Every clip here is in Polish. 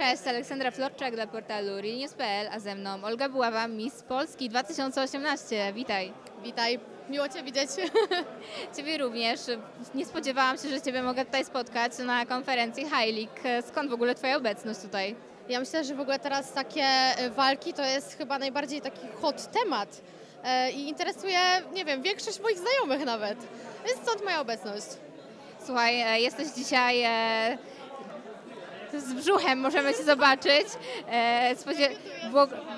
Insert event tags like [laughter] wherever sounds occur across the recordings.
Cześć, Aleksandra Florczak dla portalu realnews.pl, a ze mną Olga Buława, Miss Polski 2018. Witaj. Witaj, miło Cię widzieć. [laughs] Ciebie również. Nie spodziewałam się, że Ciebie mogę tutaj spotkać na konferencji High League. Skąd w ogóle Twoja obecność tutaj? Ja myślę, że w ogóle teraz takie e, walki to jest chyba najbardziej taki hot temat E, i interesuje, nie wiem, większość moich znajomych nawet. Więc stąd moja obecność. Słuchaj, e, jesteś dzisiaj z brzuchem, możemy Cię zobaczyć. E,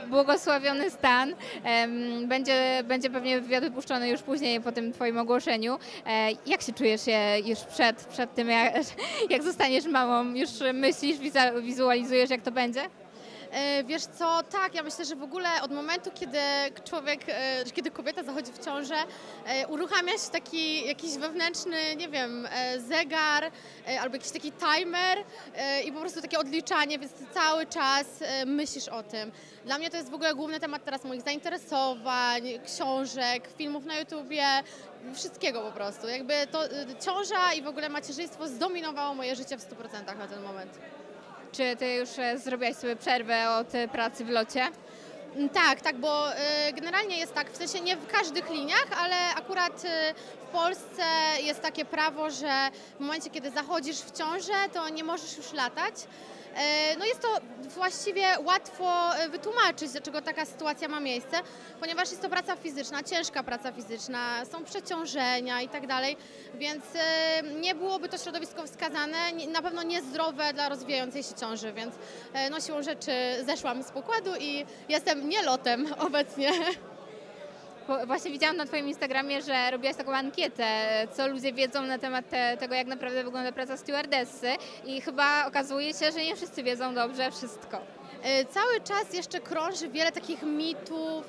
błogosławiony stan. Będzie, będzie pewnie wywiad wypuszczony już później po tym Twoim ogłoszeniu. E, Jak się czujesz się już przed, przed tym, jak, [laughs] jak zostaniesz mamą? Już myślisz, wizualizujesz, jak to będzie? E, Wiesz co, tak, ja myślę, że w ogóle od momentu, kiedy człowiek, e, kiedy kobieta zachodzi w ciążę, e, uruchamia się taki jakiś wewnętrzny, nie wiem, zegar albo jakiś taki timer i po prostu takie odliczanie, więc cały czas myślisz o tym. Dla mnie to jest w ogóle główny temat teraz moich zainteresowań, książek, filmów na YouTubie, wszystkiego po prostu. Jakby to ciąża i w ogóle macierzyństwo zdominowało moje życie w 100% na ten moment. Czy Ty już e, zrobiłaś sobie przerwę od e, pracy w locie? Mm, Tak, tak, bo y, generalnie jest tak, w sensie nie w każdych liniach, ale akurat w Polsce jest takie prawo, że w momencie, kiedy zachodzisz w ciążę, to nie możesz już latać. Y, No jest to właściwie łatwo y, wytłumaczyć, dlaczego taka sytuacja ma miejsce, ponieważ jest to praca fizyczna, ciężka praca fizyczna, są przeciążenia i tak dalej, więc y, nie byłoby to środowisko wskazane, na pewno niezdrowe dla rozwijającej się ciąży, więc no siłą rzeczy zeszłam z pokładu i jestem nie lotem obecnie. [laughs] Właśnie widziałam na Twoim Instagramie, że robiłaś taką ankietę, co ludzie wiedzą na temat te, tego, jak naprawdę wygląda praca stewardessy i chyba okazuje się, że nie wszyscy wiedzą dobrze wszystko. Y, Cały czas jeszcze krąży wiele takich mitów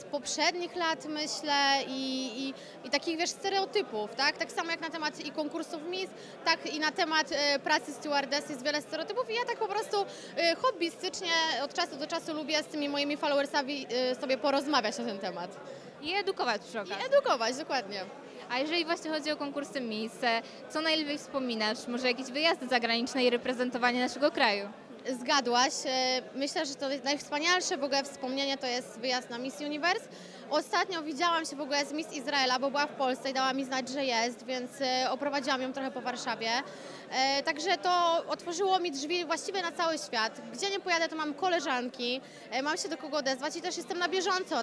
z poprzednich lat, myślę, i, i, i takich, wiesz, stereotypów, tak? Tak samo jak na temat i konkursów Miss, tak i na temat e, pracy stewardessy jest wiele stereotypów i ja tak po prostu e, hobbystycznie od czasu do czasu lubię z tymi moimi followersami e, sobie porozmawiać na ten temat. I edukować przy I okazji. edukować, dokładnie. A jeżeli właśnie chodzi o konkursy Miss, e, co najlepiej wspominasz? Może jakieś wyjazdy zagraniczne i reprezentowanie naszego kraju? Zgadłaś. E, Myślę, że to najwspanialsze w ogóle wspomnienie to jest wyjazd na Miss Universe. Ostatnio widziałam się w ogóle z Miss Izraela, bo była w Polsce i dała mi znać, że jest, więc e, oprowadziłam ją trochę po Warszawie. E, Także to otworzyło mi drzwi właściwie na cały świat. Gdzie nie pojadę, to mam koleżanki, e, mam się do kogo odezwać i też jestem na bieżąco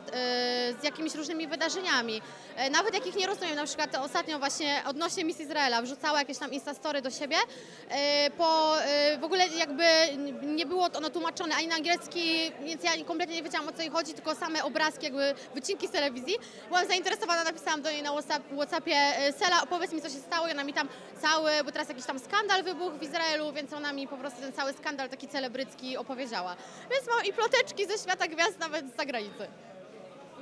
z jakimiś różnymi wydarzeniami. Nawet jakich nie rozumiem, na przykład ostatnio właśnie odnośnie Miss Izraela wrzucała jakieś tam instastory do siebie, po w ogóle jakby nie było ono tłumaczone ani na angielski, więc ja kompletnie nie wiedziałam o co jej chodzi, tylko same obrazki, jakby wycinki z telewizji. Byłam zainteresowana, napisałam do niej na WhatsApp, Whatsappie e, Sela, opowiedz mi co się stało i ona mi tam cały, bo teraz jakiś tam skandal wybuchł w Izraelu, więc ona mi po prostu ten cały skandal taki celebrycki opowiedziała. Więc mam i ploteczki ze świata gwiazd nawet z zagranicy.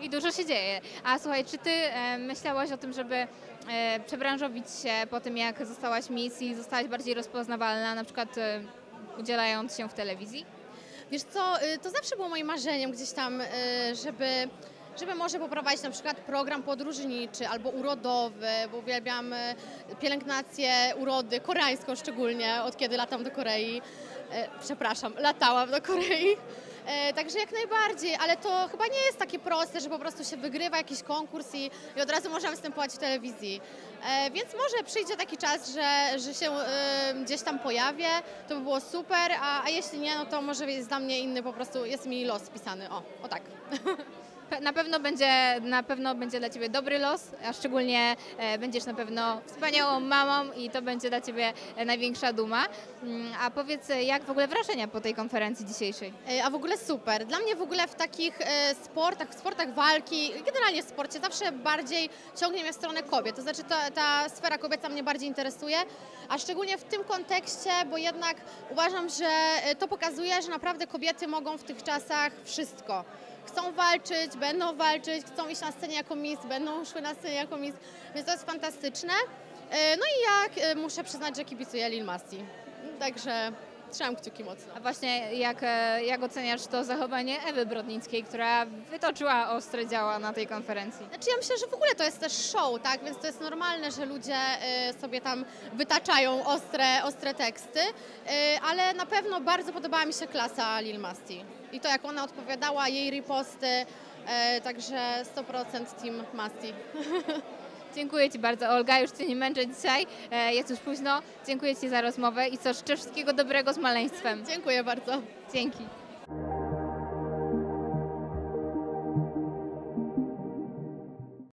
I dużo się dzieje. A słuchaj, czy Ty e, myślałaś o tym, żeby e, przebranżowić się po tym, jak zostałaś Miss i zostałaś bardziej rozpoznawalna, na przykład e, udzielając się w telewizji? Wiesz co, y, to zawsze było moim marzeniem gdzieś tam, y, żeby, żeby może poprowadzić na przykład program podróżniczy albo urodowy, bo uwielbiam y, pielęgnację urody, koreańską szczególnie, od kiedy latam do Korei. E, Przepraszam, latałam do Korei. E, Także jak najbardziej, ale to chyba nie jest takie proste, że po prostu się wygrywa jakiś konkurs i, i od razu można występować w telewizji. E, Więc może przyjdzie taki czas, że, że się e, gdzieś tam pojawię, to by było super, a, a jeśli nie, no to może jest dla mnie inny po prostu, jest mi los spisany, o, o tak. [laughs] Na pewno będzie, na pewno będzie dla Ciebie dobry los, a szczególnie e, będziesz na pewno wspaniałą mamą i to będzie dla Ciebie e, największa duma. Mm, A powiedz, e, jak w ogóle wrażenia po tej konferencji dzisiejszej? A w ogóle super. Dla mnie w ogóle w takich sportach, w sportach walki, generalnie w sporcie zawsze bardziej ciągnie mnie w stronę kobiet. To znaczy ta, ta sfera kobieca mnie bardziej interesuje, a szczególnie w tym kontekście, bo jednak uważam, że to pokazuje, że naprawdę kobiety mogą w tych czasach wszystko. Chcą walczyć, będą walczyć, chcą iść na scenie jako mis, będą szły na scenie jako mis, więc to jest fantastyczne. E, No i ja e, muszę przyznać, że kibicuję Lil Masti. Także trzymam kciuki mocno. A właśnie jak, e, jak oceniasz to zachowanie Ewy Brodnickiej, która wytoczyła ostre działa na tej konferencji? Znaczy ja myślę, że w ogóle to jest też show, tak? Więc to jest normalne, że ludzie sobie tam wytaczają ostre, ostre teksty, ale na pewno bardzo podobała mi się klasa Lil Masti. I to jak ona odpowiadała, jej riposty, y, także 100% Team Masti. [laughs] Dziękuję Ci bardzo, Olga. Już Cię nie męczę dzisiaj. E, Jest już późno. Dziękuję Ci za rozmowę i co życzę wszystkiego dobrego z maleństwem. Dziękuję bardzo. Dzięki.